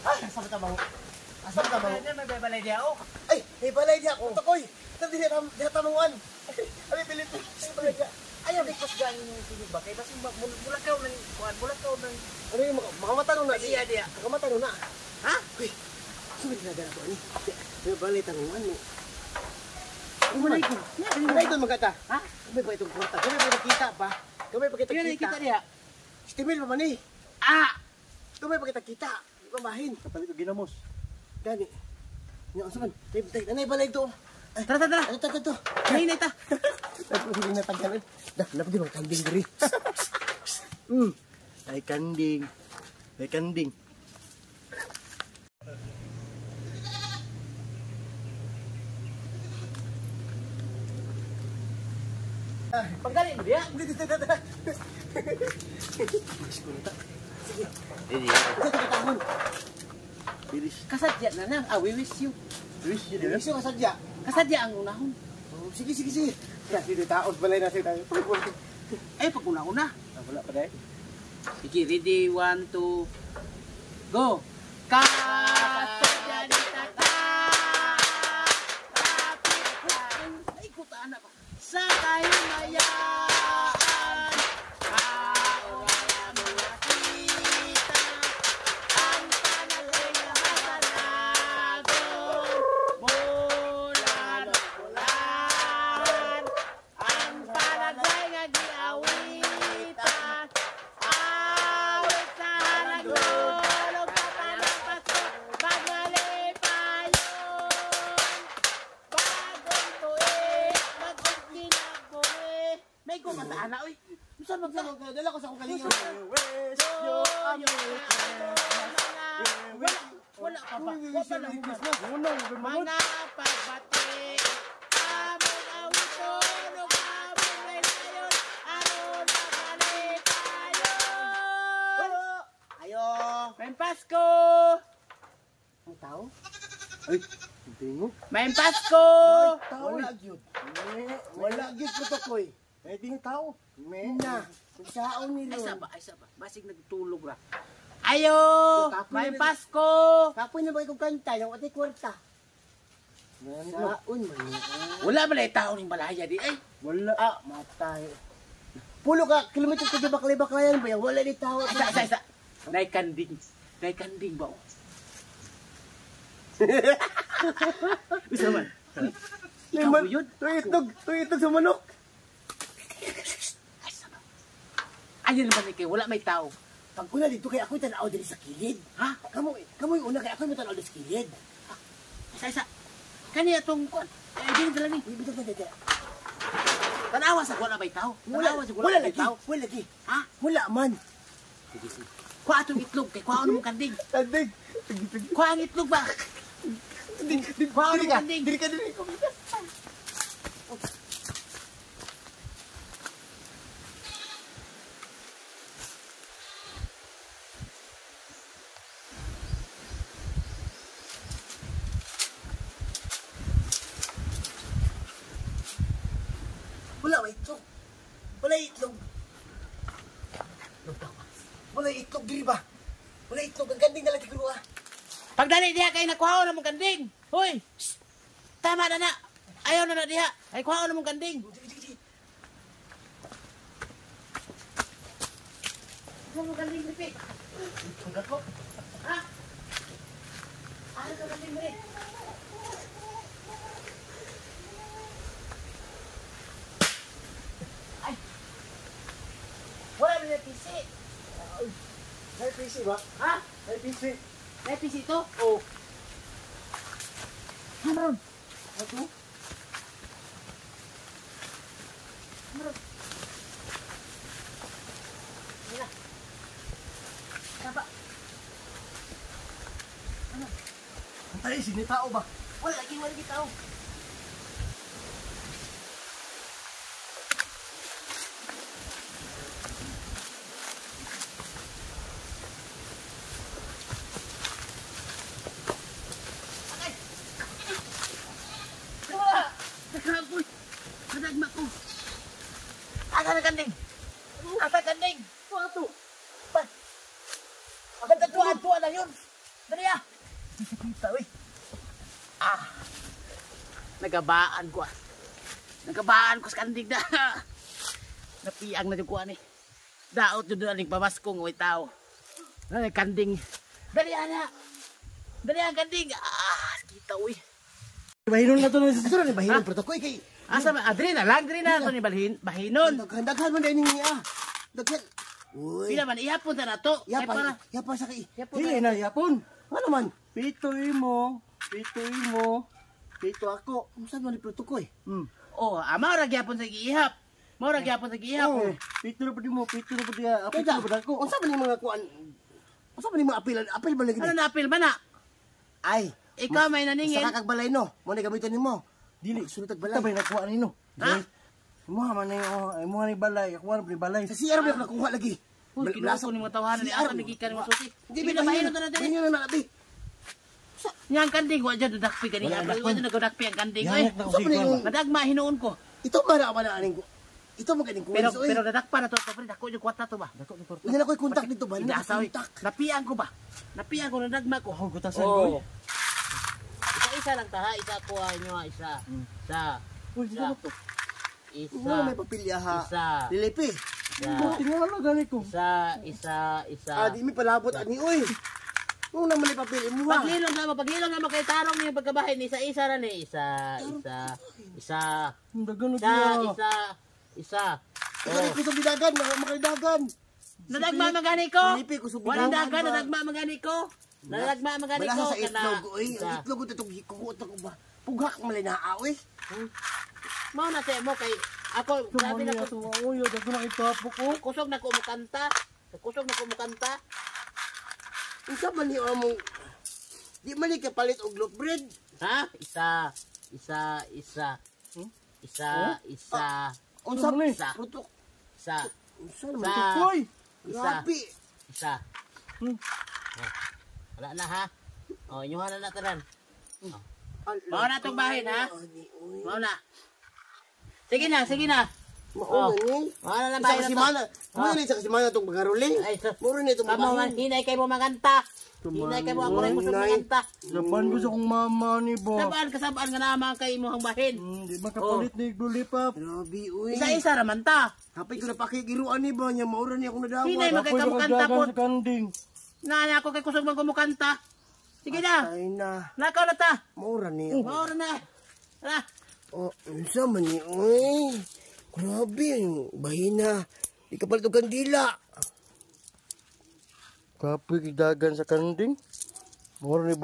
Ay, asa ba mo? Asa ba mo? Ano may babalay di ako? Ay, may balay diya ko takoy. Tam diya tamuan. Ay, pilit. Ay, balay diya. Ayaw di kus ganin yung tinig ba? Kaya kasi mulakaw ng kuhan, mulakaw ng... Ano yung mata na? Diya. Mga mata na. Ha? Uy, sumit na dara ko ni. May balay tamuan ni. Balay ko. Balay ko magata. Ha? Kami ba itong kwarta? Kami ba nakita ba? Kami ba kita Tingnan kita? kita diya. Stimil pa man eh. Ah! Kami ba kita kita? Di ba mahin? Kapalit ko ginamos. Gani. Nga, saman. Nanay balay to. Ay, Tara, tara, tara. ano to, to? Nay, nay, ta. Ako hindi na tanggalin. Dah, napag yung kanding diri. Hmm. Ay kanding. Ay kanding. Pagdali mo diya. Dito, dito, dito. Ini. Tahon. Bilis. Kasadya na na. Ah, we wish you. Bilis yun yun. Iso ka sadya. Kasadya ang unahon. Oh, sige, sige, sige. Ya, dito taon balay na tayo. Eh, pag una-una. Ah, wala pa dahil. Sige, ready, one, two, go! Kasadya ni tata. Ay, kutaan na ba? Sa kahimayaan. Kaawala na, oy. Saan Sa magsa? mga dala ko sa akong kalinga. West, Yo, yo, Wala, wala pa ba? Wala pa lang Mga pagbati, amon awito, nung amon may layon, aron makalit tayo. Ayo, may Pasko! Ang tao? Hindi mo. May Pasko! Wala gyud. Wala gyud ko to koy. Eh, di nga tao. Mena. Kung saon ni Ay Lord. saba, ay saba. Basig nagtulog ra. Ayo! May Pasko! Kapoy na ba ikong kanta yung ati kwarta? Saon man. Wala ba na tao ng balaya di ay? Wala. Ah, matay. Pulo ka kilometro ko di baklay-baklayan ba yan? Wala di tao. Isa, isa, isa. Nay kanding. Nay kanding ba? Isa man. Ikaw yun? Tuitog. Tuitog sa manok. Ay, sama. Ayun naman ikaw, wala may tao. Pag una dito kay ako tanaw diri sa kilid. Ha? Kamu, kamu yung una kay ako mo tanaw diri sa kilid. Isa, isa. Kaniya tong kuan. Eh, di na lang ni. Bibitaw na dito. Tanawa sa wala may tao. Tanawa sa wala may tao. Wala lagi. Ha? Wala man. Kuha atong itlog kay kuha mong kanding. Tandig. Kuha ang itlog ba? Kuha mong kanding. Diri ka diri ko. Wala may itlog. Wala itlog. Wala itlog diri ba? Wala itlog ang ganding na lagi ko ah. Pagdali diha kay nakuha na mong kanding. Hoy. shh. Tama na na. Ayaw na na diha. Ay kuha na mong diri diri. Kuha mong kanding Ripi. Ang gako. Ha? Ano ka kanding Ripi? Ay. Wala na yung PC. May PC ba? Ha? May PC. May PC to? Oh. Meron. Ako? Meron. Wala. Tapa. Ay, sini tao ba? Wala lagi, wala lagi tao. Agay! Wala! Nakapoy! Nadagma ko! Asa na kanding? Asa kanding? Ano to? Pa! Ang tuwa-tuwa na yun! Dali ah! Kita, uy. Nagabaan ko. ah. Nagabaan ko sa kandig na. Napiang na yung kuha ni. Daot yun doon aling pamaskong way tao. Ano kanding. Dali ana. Dali ang kanding. Ah, kita uy. Bahinon na to na sa Ito na ni bahinan pero koy kay Asa ma adre na lang dre na to ni bahinon. daghan man din niya. Daghan. Uy. Pila man ihapon ta na to. Ya pa sa kay. ihapon Dili ta. na yapon. Ano man? Pito imo. Pito imo. Pito ako. Unsa man ni pero koy? Hmm. Oh, ama ra gyapon sa giihap. Mo ra gyapon sa giihap. Oh, pito na pud mo, pito na pud ya. Apit Kaya, na pud ako. unsa man mga kuan? Unsa man mga apil? Apil ba lagi? Ano na apil man na? Ay, Ikaw may naningin. sa kakag balay no. Mo ni gamiton nimo. Dili Sunod tag balay. ba nakuha nino? Ha? Mo man ni oh, mo ni balay, ako ni balay. Sa CR ba nakuha lagi? Uy, kinuha ni mga tawanan ni asa nagikan mo susi. Hindi ba na ta na dre. Hindi na nalabi. Yang kanding wa jud dakpi. Wala na Wa jud nagdakpi ang kanding oy. Na ko Madagma hinuon ko. ito ba na ba na aning ko? Ito mo kaning Pero kuwan. pero nadakpa na to to pre dako jud kwarta to ba. Dako porta. Hindi na ko'y kontak dito ba? Kontak. Napian ko ba? Napian ko nadagma ko. Ako gutasan Oh. ko. Isa-isa lang ta ha, isa ko inyo ha, isa. Isa. Uy, di na to. Isa. Wala may papilya ha. Isa. Lilipi. Isa. Tingala na gani ko. Isa, isa, isa. Ah, di mi palabot ani oy. Mo na man papilya mo. Paglilong nga mo, paglilong nga mo kay tarong niyo pagkabahay ni isa-isa ra ni isa, isa, isa, Ang dagan isa, na isa, isa. Kani ko sa bidagan, makaidagan. Nadagma magani ko. Lilipi ko sa bidagan. dagan, ba? nadagma magani ko. Nadagma magani ko. Balasa sa itlog, oy. Isa. Ang itlog ito itong kukuot ko ba? Pughak malay na oy. Mao na sa mo kay ako grabe na ko. Uy, dagan na itapo ko. Kusog na ko mukanta. Kusog na ko mukanta. Unsa man ni among Di man ni kapalit og loaf bread. Ha? Isa, isa, isa. Isa, isa, Unsa Ano man ni? Sa Putok. isa, Unsa Sa- man Uy, isa, isa. Hmm. Oh. Wala na ha. Oh, inyuhan na natin ran. Ala, Mao na tong bahin ha. Mao na. Sige na, sige na. Mao na ni. Mao na lang Sa bahin na to. kasimana. Mo ni sa kasimana tong so, Muro ni man, babae. hinay kay mo maganta. Hinay kay mo ako rin mo sa maganta. laban ko sa kong mama ni bo. Sabaan kasabaan nga naman kay mo ang bahin. Hmm, di makapalit ni Gulipap. Grabe, uy. Isa-isa raman ta. Hapay ko na pakikiruan ni ba niya. Maura niya akong nadawat. Hinay mo kay kamukanta po. Nanya ako kay kusog man kumukanta. Sige na. Ay na. Nakaw na ta. Maura niya. Mao na. Tara. Oh, unsa man ni, uy. Grabe, bahina. Di ka palit og kandila. Kapoy kidagan sa kanding. Moro ni